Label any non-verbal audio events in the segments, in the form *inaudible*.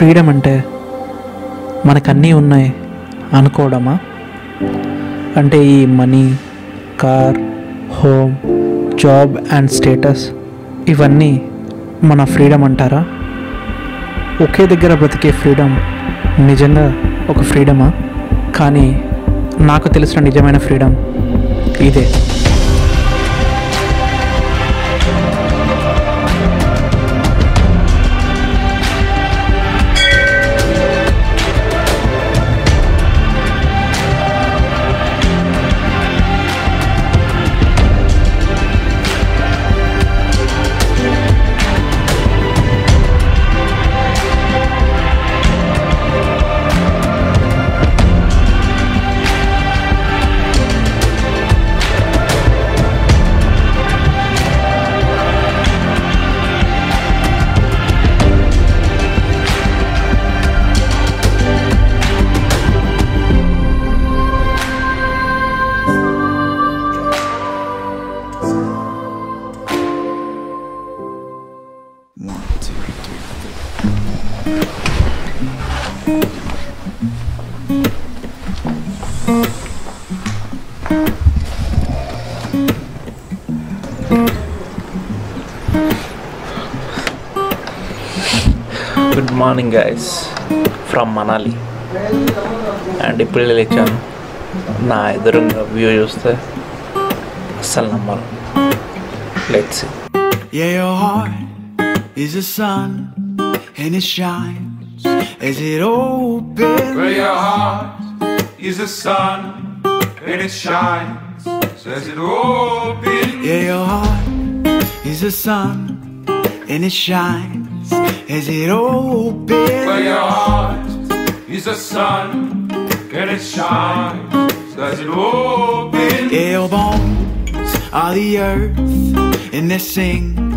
Freedom అంటే మనకన్నీ ఉన్నాయి అనుకోవడమా? అంటే ఈ money car home job and status ఇవన్నీ మన ఫ్రీడమ్ అంటారా? ఒకే దగ్గర బ్రతికే ఫ్రీడమ్ నిజంగా ఒక ఫ్రీడమా? కానీ నాకు తెలిసిన నిజమైన ఫ్రీడమ్ ఇదే. One, two, three, four. Good morning guys from Manali and ఇప్పుడు లేచాను. నా ఎదురుగా వ్యూ చూస్తే అస్సలు నమ్మరు. Let's a your heart is a sun and it shines as it opens. Where your heart is the sun and it shines as it opens. Yeah, your heart is a sun and it shines as it opens. Where your heart is the sun and it shines as it opens. Yeah, your bones are the earth and they sing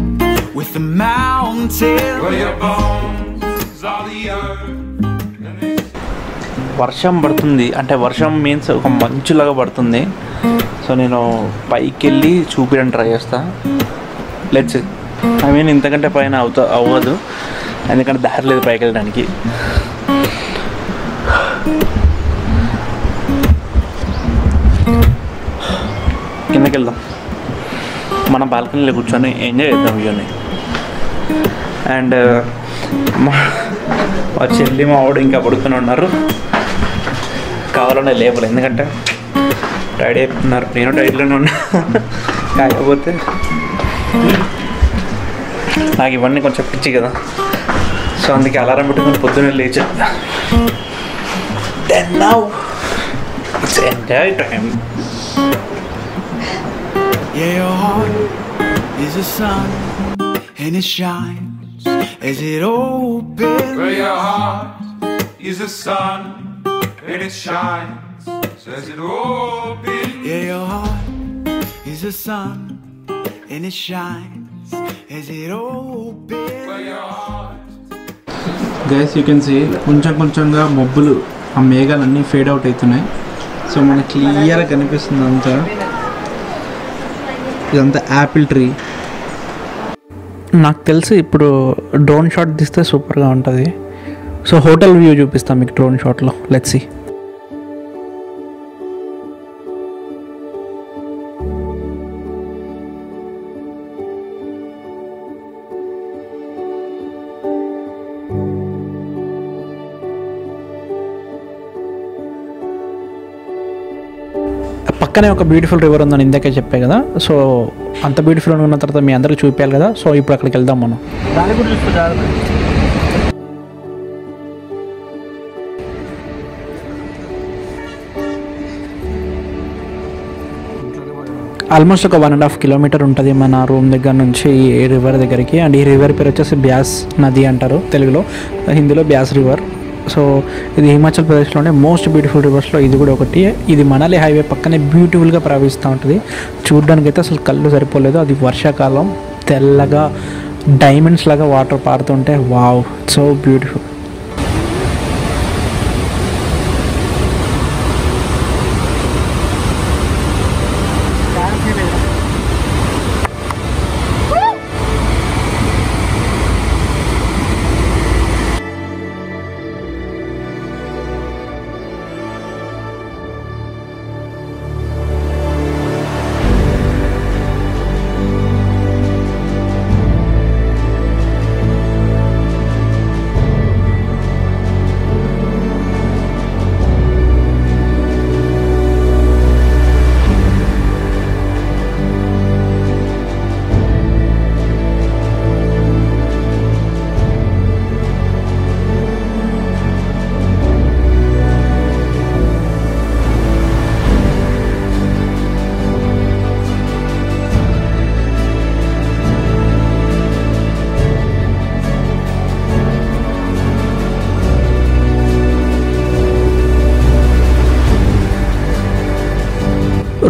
with the mountains. Where your bones are the earth. వర్షం పడుతుంది. అంటే వర్షం means ఒక మంచులాగా పడుతుంది. So నేను పైకి వెళ్ళి చూపించడానికి ట్రై చేస్తా లెట్స్ ఐ మీన్ ఇంతకంటే పైన అవుతా అవ్వదు. ఎందుకంటే దారి లేదు పైకి వెళ్ళడానికి కిందకి వెళ్దాం. మన బాల్కనీలో కూర్చొని ఎంజాయ్ చేద్దాం వ్యూని అండ్ uh, మా చెల్లి మా ఆవిడ ఇంకా పడుకుని ఉన్నారు. కావాలనే లేపలు ఎందుకంటే టైడ్ అయిపోతున్నారు. నేను టైడ్లోనే ఉన్నా. *laughs* కాకపోతే నాకు ఇవన్నీ కొంచెం పిచ్చి కదా. సో అందుకే అలారం పెట్టుకుని పొద్దున్నే లేచా. Then now it's enjoy time Yeah, your heart is a sun and it shines. As it opens. Where your heart is the sun and it shines as it opens. Yeah, your heart is a sun and it shines as it opens. Where your heart guys you can see కొంచెం కొంచెంగా మబ్బులు ఆ మేఘాలన్నీ fade out అవుతున్నాయి so మనకి క్లియర్గా కనిపిస్తుంది అంతా ఇదంతా యాపిల్ ట్రీ నాకు తెలిసి ఇప్పుడు డ్రోన్ షాట్ తీస్తే సూపర్గా ఉంటుంది. సో హోటల్ వ్యూ చూపిస్తాను మీకు డ్రోన్ షాట్లో లెట్సీ పక్కనే ఒక బ్యూటిఫుల్ రివర్ ఉందని ఇందాకే చెప్పే కదా. సో అంత బ్యూటిఫుల్ ఉన్న తర్వాత మీ అందరికి చూపించాలి కదా. సో ఇప్పుడు అక్కడికి వెళ్దాం మనం. ఆల్మోస్ట్ ఒక వన్ అండ్ హాఫ్ కిలోమీటర్ ఉంటుంది మన రూమ్ దగ్గర నుంచి ఈ రివర్ దగ్గరికి. అండ్ ఈ రివర్ పేరు వచ్చేసి బ్యాస్ నది అంటారు తెలుగులో. హిందీలో బ్యాస్ రివర్ సో ఇది హిమాచల్ ప్రదేశ్లోనే మోస్ట్ బ్యూటిఫుల్ రివర్స్లో ఇది కూడా ఒకటి. ఇది మనాలి హైవే పక్కనే బ్యూటిఫుల్గా ప్రవహిస్తూ ఉంటుంది. చూడడానికి అయితే అసలు కళ్ళు సరిపోలేదు. అది వర్షాకాలం తెల్లగా డైమండ్స్ లాగా వాటర్ పారుతుంటే వావ్ సో బ్యూటిఫుల్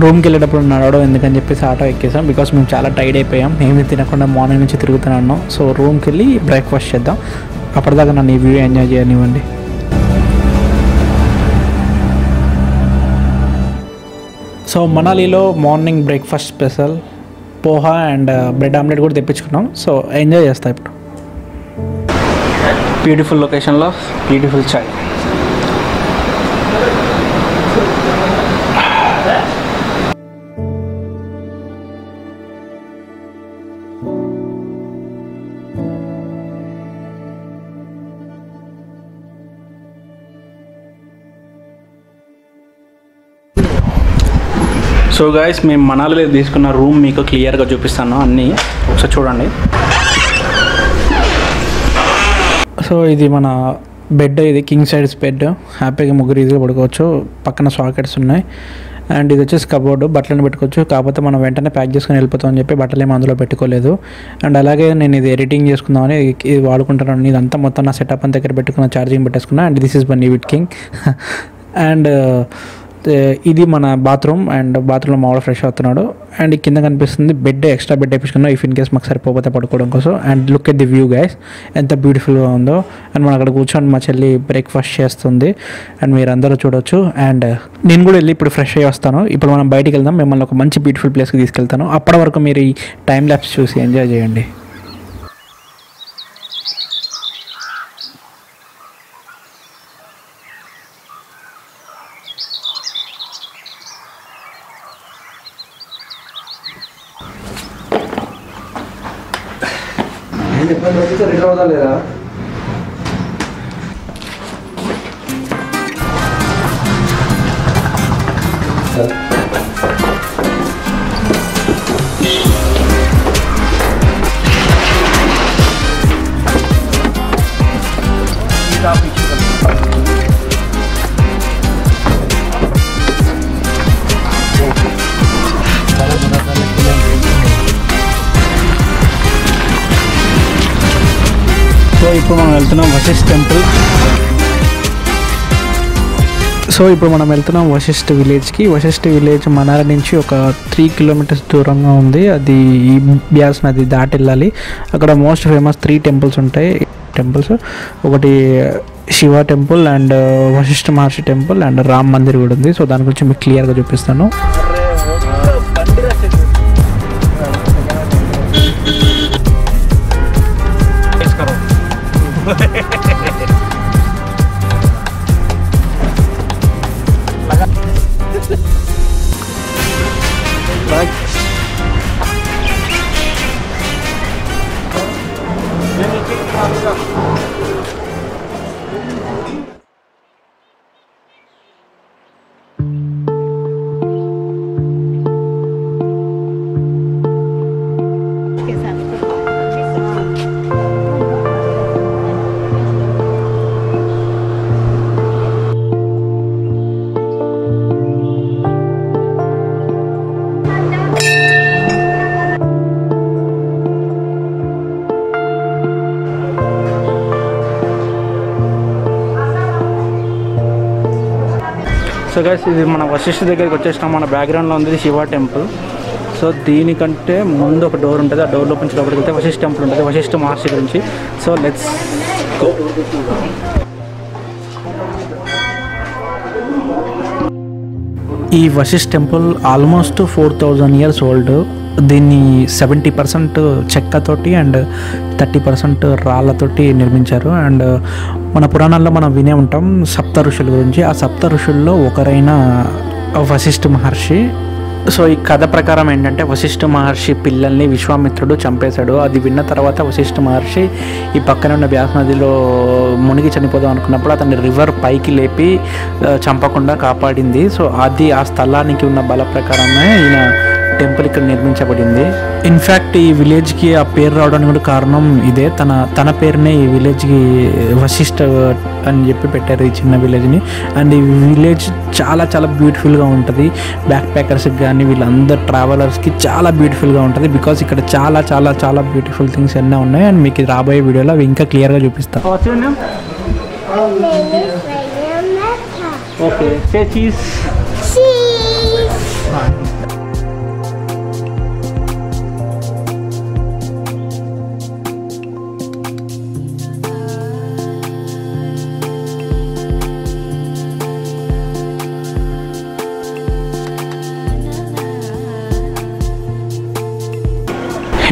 రూమ్కి వెళ్ళేటప్పుడు నడవడం ఎందుకని చెప్పేసి ఆటో ఎక్కేసాం. బికాస్ మేము చాలా టైర్డ్ అయిపోయాం. ఏమీ తినకుండా మార్నింగ్ నుంచి తిరుగుతున్నాను సో రూమ్కి వెళ్ళి బ్రేక్ఫాస్ట్ చేద్దాం. అప్పటిదాకా నన్ను ఈ వ్యూ ఎంజాయ్ చేయనివ్వండి. So మనాలిలో morning breakfast special poha and uh, bread omelette కూడా తెప్పించుకున్నాం. సో ఎంజాయ్ చేస్తా ఇప్పుడు. బ్యూటిఫుల్ లొకేషన్లో బ్యూటిఫుల్ చాయ్ సో గాయస్ మేము మనాలిలో తీసుకున్న రూమ్ మీకు క్లియర్గా చూపిస్తాను అన్నీ. ఒకసారి చూడండి. సో ఇది మన బెడ్ ఇది కింగ్ సైడ్స్ బెడ్ హ్యాపీగా ముగ్గురు ఈజీగా పడుకోవచ్చు. పక్కన సాకెట్స్ ఉన్నాయి. అండ్ ఇది వచ్చేసి కబోర్డు బట్టలను పెట్టుకోవచ్చు. కాకపోతే మనం వెంటనే ప్యాక్ చేసుకొని వెళ్ళిపోతాం అని చెప్పి బట్టలు ఏమి అందులో పెట్టుకోలేదు. అండ్ అలాగే నేను ఇది ఎడిటింగ్ చేసుకుందామని ఇది- ఇది వాడుకుంటాను ఇదంతా మొత్తం నా సెటప్ అంతా దగ్గర పెట్టుకున్న charging పెట్టేసుకున్నా. And this is Bunny with king and ఇది మన బాత్రూమ్ అండ్ బాత్రూంలో మామూలు ఫ్రెష్ అవుతున్నాడు. అండ్ కింద కనిపిస్తుంది బెడ్ ఎక్స్ట్రా బెడ్ వేపించుకున్నాం. ఇఫ్ ఇన్ కేస్ మాకు సరిపోతే పడుకోవడం కోసం. And look at the view guys ఎంత బ్యూటిఫుల్గా ఉందో. అండ్ మనం అక్కడ కూర్చొని మా చెల్లి బ్రేక్ఫాస్ట్ చేస్తుంది. అండ్ మీరు అందరూ చూడొచ్చు. అండ్ నేను కూడా వెళ్ళి ఇప్పుడు ఫ్రెష్ అయ్యి వస్తాను. ఇప్పుడు మనం బయటికి వెళ్దాం. మిమ్మల్ని ఒక మంచి బ్యూటిఫుల్ ప్లేస్కి తీసుకెళ్తాను. అప్పటి వరకు మీరు ఈ టైం ల్యాబ్స్ చూసి ఎంజాయ్ చేయండి. उधर ले रहा ఇప్పుడు మనం వెళ్తున్నాం వశిష్ఠ టెంపుల్. సో ఇప్పుడు మనం వెళ్తున్నాం వశిష్ఠ విలేజ్కి. వశిష్ఠ విలేజ్ మనార నుంచి ఒక త్రీ కిలోమీటర్స్ దూరంగా ఉంది. అది ఈ బ్యాస్ నది దాటి వెళ్ళాలి. అక్కడ మోస్ట్ ఫేమస్ త్రీ టెంపుల్స్ ఉంటాయి. టెంపుల్స్. ఒకటి Shiva temple and Vashishtha Maharshi temple and Ram Mandir కూడా ఉంది. సో దాని గురించి మీకు క్లియర్గా చూపిస్తాను. సో గైస్ ఇది మన వశిష్ఠ దగ్గరికి వచ్చేసినాం. మన బ్యాక్గ్రౌండ్లో ఉంది శివ టెంపుల్ సో దీనికంటే ముందు ఒక డోర్ ఉంటుంది. ఆ డోర్ లోపల నుంచి లోపలికి వెళ్తే వశిష్ఠ టెంపుల్ ఉంటుంది. వశిష్ఠ మహర్షి గురించి. సో లెట్స్ గో ఈ Vashishtha temple almost four thousand years old దీన్ని సెవెంటీ పర్సెంట్ చెక్కతోటి అండ్ థర్టీ పర్సెంట్ రాళ్ళతోటి నిర్మించారు. అండ్ మన పురాణాల్లో మనం వినే ఉంటాం సప్త ఋషుల గురించి. ఆ సప్త ఋషుల్లో ఒకరైన వశిష్ఠ మహర్షి. సో ఈ కథ ప్రకారం ఏంటంటే వశిష్ఠ మహర్షి పిల్లల్ని విశ్వామిత్రుడు చంపేశాడు. అది విన్న తర్వాత వశిష్ఠ మహర్షి ఈ పక్కన ఉన్న వ్యాస నదిలో మునిగి చనిపోదాం అనుకున్నప్పుడు అతన్ని రివర్ పైకి లేపి చంపకుండా కాపాడింది. సో అది ఆ స్థలానికి ఉన్న బల ప్రకారమే ఈయన టెంపుల్ ఇక్కడ నిర్మించబడింది. ఇన్ఫ్యాక్ట్ ఈ విలేజ్కి ఆ పేరు రావడానికి కూడా కారణం ఇదే. తన తన పేరునే ఈ విలేజ్కి వశిష్ఠ అని చెప్పి పెట్టారు ఈ చిన్న విలేజ్ని. అండ్ ఈ విలేజ్ చాలా చాలా బ్యూటిఫుల్గా ఉంటుంది. బ్యాక్ ప్యాకర్స్కి కానీ వీళ్ళందరు ట్రావెలర్స్కి చాలా బ్యూటిఫుల్గా ఉంటుంది. బికాస్ ఇక్కడ చాలా చాలా చాలా బ్యూటిఫుల్ థింగ్స్ ఎన్నో ఉన్నాయి. అండ్ మీకు ఇది రాబోయే వీడియోలో అవి ఇంకా క్లియర్గా చూపిస్తాను ఓకే చీజ్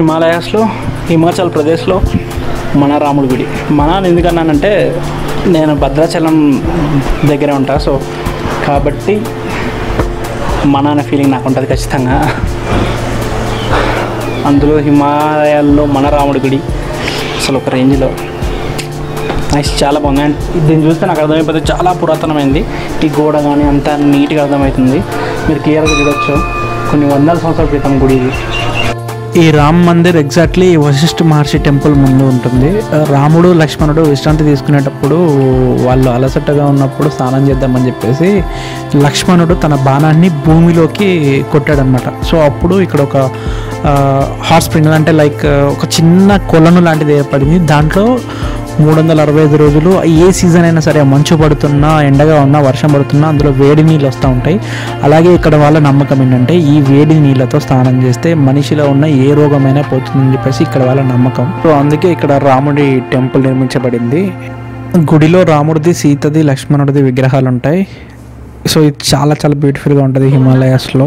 హిమాలయాస్లో హిమాచల్ ప్రదేశ్లో మన రాముడి గుడి. మన అని ఎందుకన్నానంటే నేను భద్రాచలం దగ్గరే ఉంటా సో కాబట్టి మన అనే ఫీలింగ్ నాకు ఉంటుంది ఖచ్చితంగా. అందులో హిమాలయాల్లో మన రాముడి గుడి అసలు ఒక రేంజ్లో. నైస్ చాలా బాగుంది. అండ్ దీన్ని చూస్తే నాకు అర్థమైపోతుంది చాలా పురాతనమైంది. ఈ గోడ కానీ అంతా నీట్గా అర్థమవుతుంది. మీరు క్లియర్గా చూడొచ్చు. కొన్ని వందల సంవత్సరాల క్రితం గుడి ఇది. ఈ రామ్ మందిర్ ఎగ్జాక్ట్లీ వశిష్ఠ మహర్షి టెంపుల్ ముందు ఉంటుంది. రాముడు లక్ష్మణుడు విశ్రాంతి తీసుకునేటప్పుడు వాళ్ళు అలసటగా ఉన్నప్పుడు స్నానం చేద్దామని చెప్పేసి లక్ష్మణుడు తన బాణాన్ని భూమిలోకి కొట్టాడనమాట సో అప్పుడు ఇక్కడ ఒక హాట్ స్ప్రింగ్ అంటే లైక్ ఒక చిన్న కొలను లాంటిది ఏర్పడింది. దాంట్లో మూడు వందల అరవై ఐదు రోజులు ఏ సీజన్ అయినా సరే మంచు పడుతున్నా ఎండగా ఉన్నా వర్షం పడుతున్నా అందులో వేడి నీళ్ళు వస్తూ ఉంటాయి. అలాగే ఇక్కడ వాళ్ళ నమ్మకం ఏంటంటే ఈ వేడి నీళ్ళతో స్నానం చేస్తే మనిషిలో ఉన్న ఏ రోగమైనా పోతుందని చెప్పేసి ఇక్కడ వాళ్ళ నమ్మకం. సో అందుకే ఇక్కడ రాముడి టెంపుల్ నిర్మించబడింది. గుడిలో రాముడిది సీతది లక్ష్మణుడిది విగ్రహాలు ఉంటాయి. సో ఇది చాలా చాలా బ్యూటిఫుల్గా ఉంటుంది హిమాలయాస్లో.